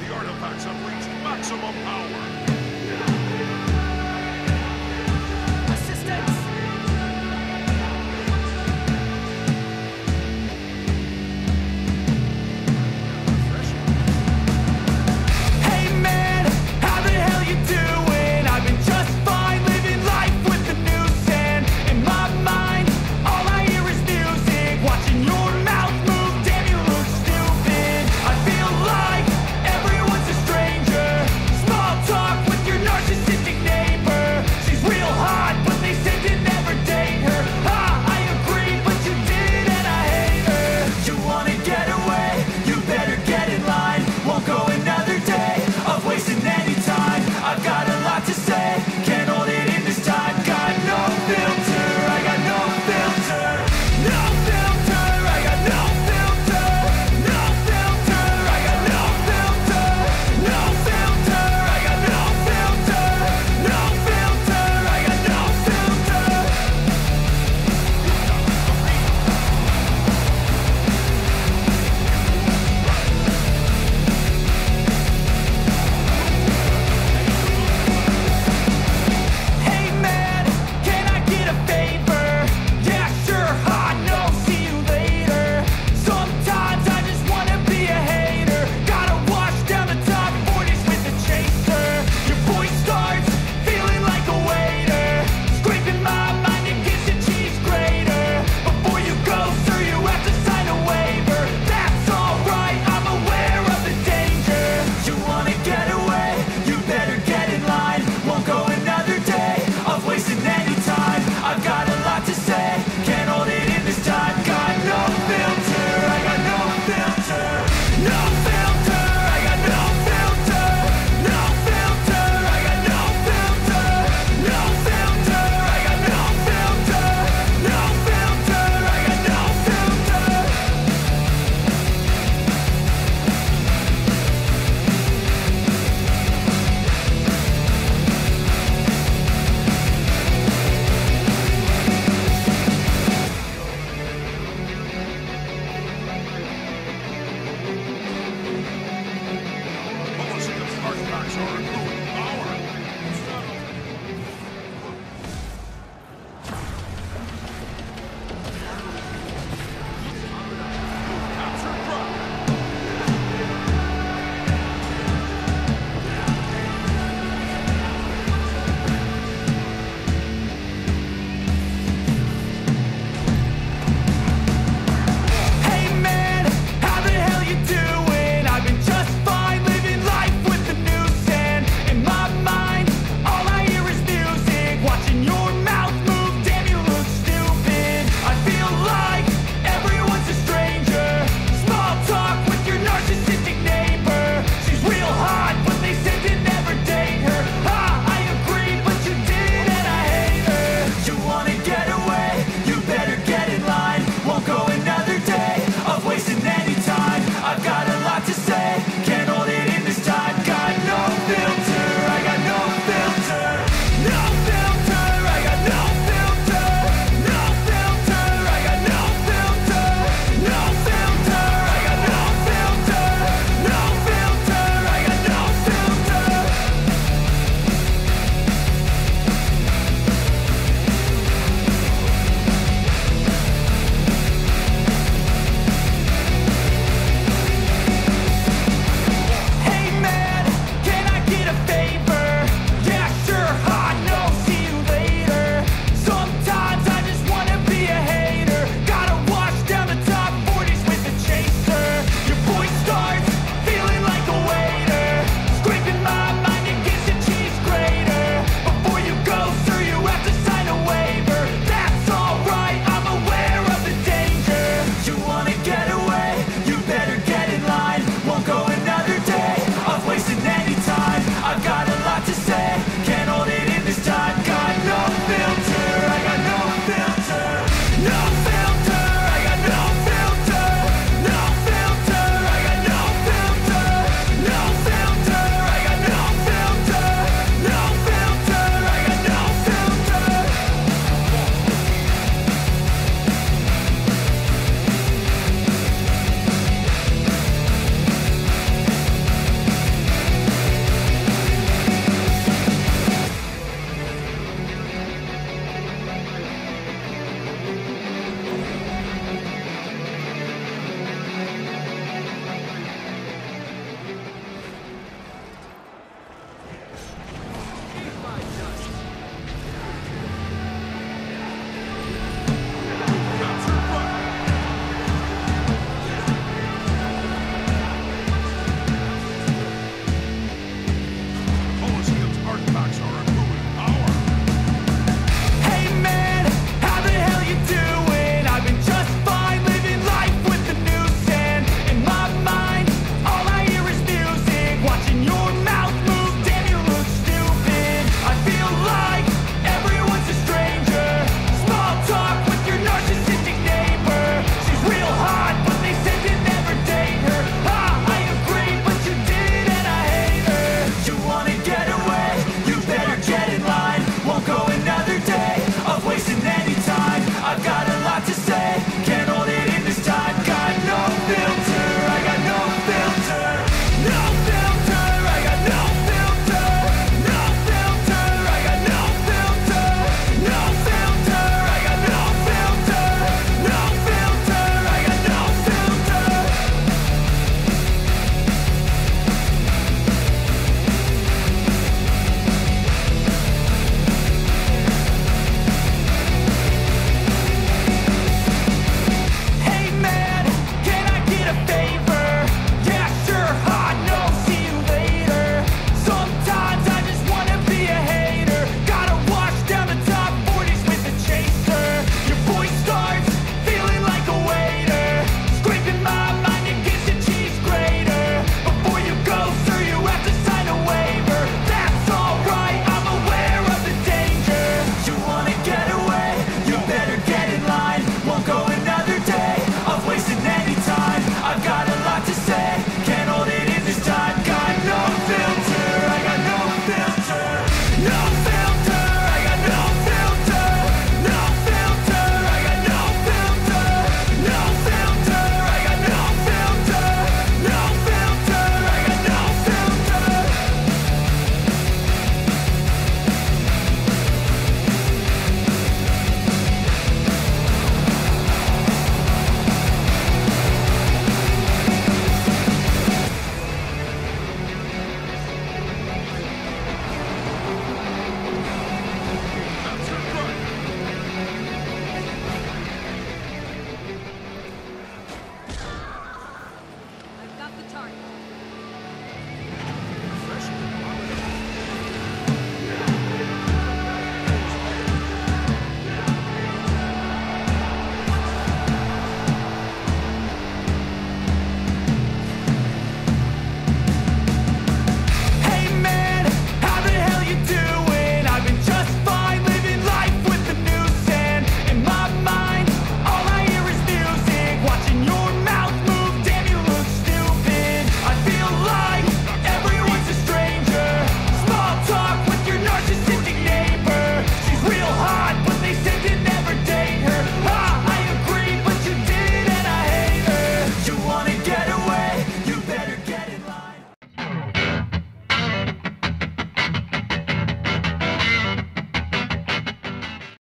The artifacts have reached maximum power.